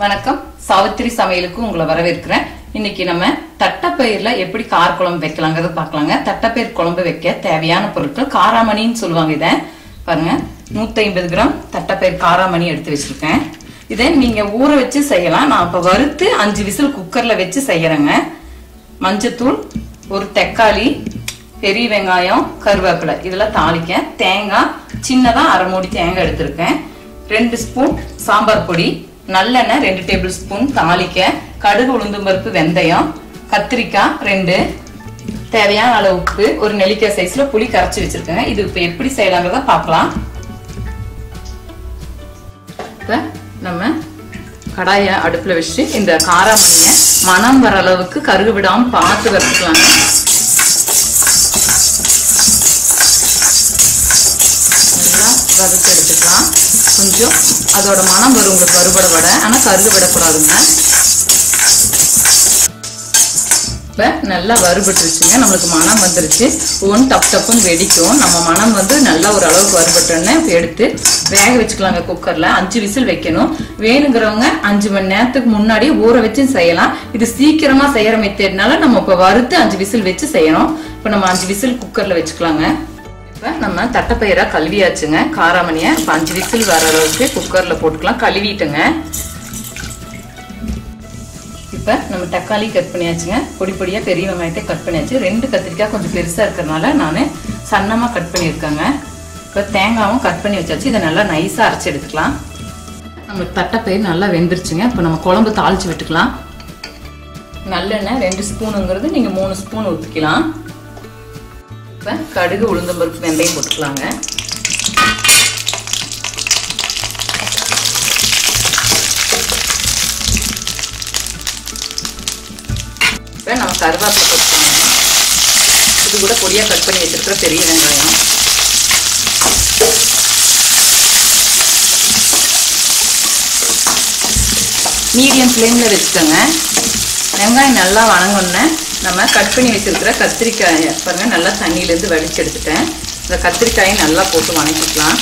வணக்கம். சாவித்திரி சமையலுக்கு உங்களை வரவேற்கிறேன். இன்னைக்கு நம்ம தட்டப்பயிர்ல எப்படி கார குழம்பு வைக்கலாங்கிறத பார்க்கலாங்க. தட்டப்பயிர் குழம்பு வைக்க தேவையான பொருட்கள் காராமணின்னு சொல்லுவாங்க இதை. பாருங்க. 150 கிராம் தட்டப்பயிர் காராமணி எடுத்து வச்சிருக்கேன். இதை நீங்க ஊற வச்சு செய்யலாம். நான் இப்ப வறுத்து அஞ்சு விசில் குக்கர்ல வச்சு செய்யறேங்க. மஞ்சத்தூள் ஒரு தக்காளி பெரிய வெங்காயம் கருவேப்பிலை. இதெல்லாம் தாளிக்க தேங்காய் சின்னதா அரை மூடி தேங்காய் எடுத்திருக்கேன். ரெண்டு ஸ்பூன் சாம்பார் பொடி நல்லெண்ணெய் ரெண்டு டேபிள் ஸ்பூன் தாளிக்க கடுகு உளுந்தும் பருப்பு வெந்தயம் கத்திரிக்காய் ரெண்டு. தேவையான அளவு உப்பு ஒரு நெல்லிக்காய் சைஸ்ல புளி கரைச்சி வச்சிருக்கேங்க இது இப்ப எப்படி செய்யலாங்கிறத பார்க்கலாம். இப்போ நம்ம கடாய அடுப்புல வச்சு இந்த காராமணிய மனம் வர அளவுக்கு கருகு விடாம பார்த்து வறுத்துக்கலாங்க. நல்லா வறுத்து எடுத்துக்கலாம். கொஞ்சம் அதோட மனம் வரும் உங்களுக்கு வறுபட வட. ஆனால் கருகு விடக்கூடாதுங்க. இப்போ நல்லா வறுபட்டுருச்சுங்க. நம்மளுக்கு மனம் வந்துருச்சு. ஒன் டப் டப்புன்னு வெடிக்கும். நம்ம மனம் வந்து நல்லா ஒரு அளவுக்கு வறுபட்டோன்னே எடுத்து வேக வச்சுக்கலாங்க குக்கரில் அஞ்சு விசில் வைக்கணும். வேணுங்கிறவங்க அஞ்சு மணி நேரத்துக்கு முன்னாடி ஊற வச்சு செய்யலாம். இது சீக்கிரமாக செய்கிற மெத்தேட்னால நம்ம இப்போ வறுத்து அஞ்சு விசில் வச்சு செய்யணும். இப்போ நம்ம அஞ்சு விசில் குக்கரில் வச்சுக்கலாங்க. இப்போ நம்ம தட்டைப்பயிராக கழுவியாச்சுங்க. காராமணியை இப்ப அஞ்சு விசில் வர அளவுக்கு குக்கரில் போட்டுக்கலாம். கழுவிட்டுங்க. இப்போ நம்ம தக்காளி கட் பண்ணியாச்சுங்க. பொடி பொடியாக பெரிய வெங்காயத்தை கட் பண்ணியாச்சு. ரெண்டு கத்திரிக்காய் கொஞ்சம் பெருசாக இருக்கிறதுனால நான் சன்னமாக கட் பண்ணியிருக்கேங்க. இப்போ தேங்காவும் கட் பண்ணி வச்சாச்சு. இதை நல்லா நைஸாக அரைச்சி எடுத்துக்கலாம். நம்ம தட்டைப்பயிர் நல்லா வெந்துருச்சுங்க. இப்போ நம்ம குழம்பு தாளிச்சு விட்டுக்கலாம். நல்லெண்ணெய் ரெண்டு ஸ்பூனுங்கிறது நீங்கள் மூணு ஸ்பூன் ஊற்றிக்கலாம் இப்போ கடுகு உளுந்தம்பருப்பு வெந்தயம் போட்டுக்கலாங்க. இப்போ நம்ம கருவேப்பிலை போட்டுக்கலாங்க. இது கூட பொடியாக கட் பண்ணி வச்சுருக்கிற பெரிய வெங்காயம். மீடியம் ஃப்ளேமில் வச்சுக்கோங்க. வெங்காயம் நல்லா வணங்கணுன்னே நம்ம கட் பண்ணி வச்சிருக்கிற கத்திரிக்காயை பாருங்கள் நல்லா தண்ணியிலேருந்து வடிச்சு எடுத்துட்டேன். இந்த கத்திரிக்காயை நல்லா போட்டு வணக்கிக்கலாம்.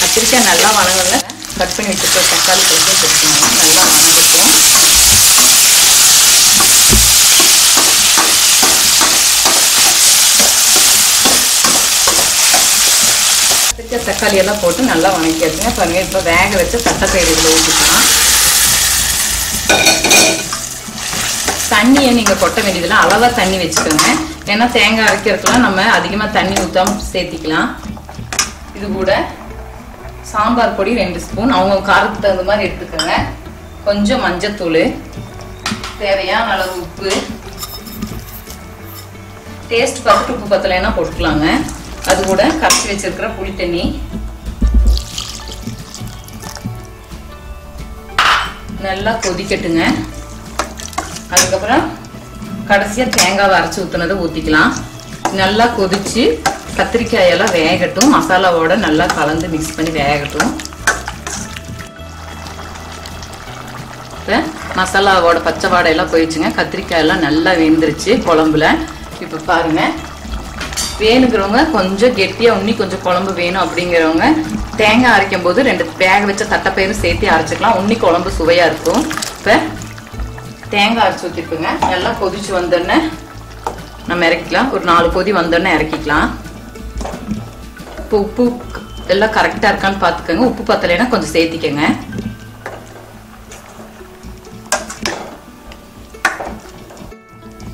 கத்திரிக்காய் நல்லா வணங்கல கட் பண்ணி வச்சிருக்கிற தக்காளி கொஞ்சம் போட்டுக்கணும் நல்லா வணங்கட்டும் கத்திரிக்காய் தக்காளி எல்லாம் போட்டு நல்லா வணக்கியாச்சுங்க. பாருங்க இப்போ வேக வச்ச தட்டைப்பயிறு இதில் ஊற்றிக்கலாம் தண்ணியை நீங்கள் கொட்ட வேண்டியதில்லை. அளவாக தண்ணி வச்சுக்கோங்க. ஏன்னா தேங்காய் அரைக்கிறதுலாம் நம்ம அதிகமாக தண்ணி ஊற்றாம சேர்த்திக்கலாம். இது கூட சாம்பார் பொடி ரெண்டு ஸ்பூன். அவங்க காரத்துக்கு தகுந்த மாதிரி எடுத்துக்கோங்க. கொஞ்சம் மஞ்சத்தூள். தேவையான அளவு உப்பு. டேஸ்ட் பார்த்துட்டு உப்பு பத்தலைன்னா போட்டுக்கலாங்க. அது கூட கரைச்சி வச்சிருக்கிற புளி தண்ணி. நல்லா கொதிக்கட்டுங்க. அதுக்கப்புறம் கடைசியாக தேங்காவை அரைச்சி ஊற்றுனதை ஊற்றிக்கலாம் நல்லா கொதிச்சு கத்திரிக்காயெல்லாம் வேகட்டும். மசாலாவோட நல்லா கலந்து மிக்ஸ் பண்ணி வேகட்டும். இப்போ மசாலாவோட பச்சை வாடையெல்லாம் போயிடுச்சுங்க. கத்திரிக்காயெல்லாம் நல்லா வெந்துருச்சு குழம்புல. இப்போ பாருங்கள் வேணுங்கிறவங்க கொஞ்சம் கெட்டியாக உண்ணி கொஞ்சம் குழம்பு வேணும் அப்படிங்கிறவங்க தேங்காய் அரைக்கும் போது ரெண்டு தேங்காய் வச்ச தட்டைப்பயிரும் சேர்த்து அரைச்சிக்கலாம். உன்னி குழம்பு சுவையாக இருக்கும். இப்போ தேங்காய் அரைச்சி ஊற்றிருக்குங்க நல்லா கொதிச்சு வந்தோடனே நம்ம இறக்கிக்கலாம். ஒரு நாலு கொதி வந்தோடனே இறக்கிக்கலாம். இப்போ உப்பு எல்லாம் கரெக்டாக இருக்கான்னு பார்த்துக்கோங்க. உப்பு பத்தலைன்னா கொஞ்சம் சேர்த்திக்கங்க.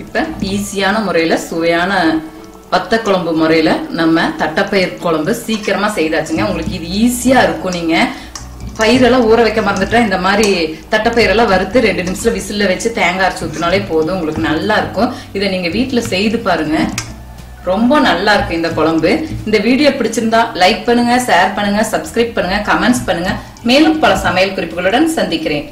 இப்போ ஈஸியான முறையில் சுவையான வத்த குழம்பு முறையில நம்ம தட்டைப்பயிர் குழம்பு சீக்கிரமா செய்தாச்சுங்க. உங்களுக்கு இது ஈஸியா இருக்கும் நீங்க. பயிரெல்லாம் ஊற வைக்க மறந்துட்டா இந்த மாதிரி தட்டைப்பயிரெல்லாம் வறுத்து ரெண்டு நிமிஷம் விசில்ல வச்சு தேங்காய் அரைச்சி ஊற்றினாலே போதும். உங்களுக்கு நல்லா இருக்கும். இதை நீங்க வீட்டுல செய்து பாருங்க. ரொம்ப நல்லா இருக்கும் இந்த குழம்பு. இந்த வீடியோ பிடிச்சிருந்தா லைக் பண்ணுங்க ஷேர் பண்ணுங்க சப்ஸ்கிரைப் பண்ணுங்க கமெண்ட்ஸ் பண்ணுங்க. மேலும் பல சமையல் குறிப்புகளுடன் சந்திக்கிறேன்.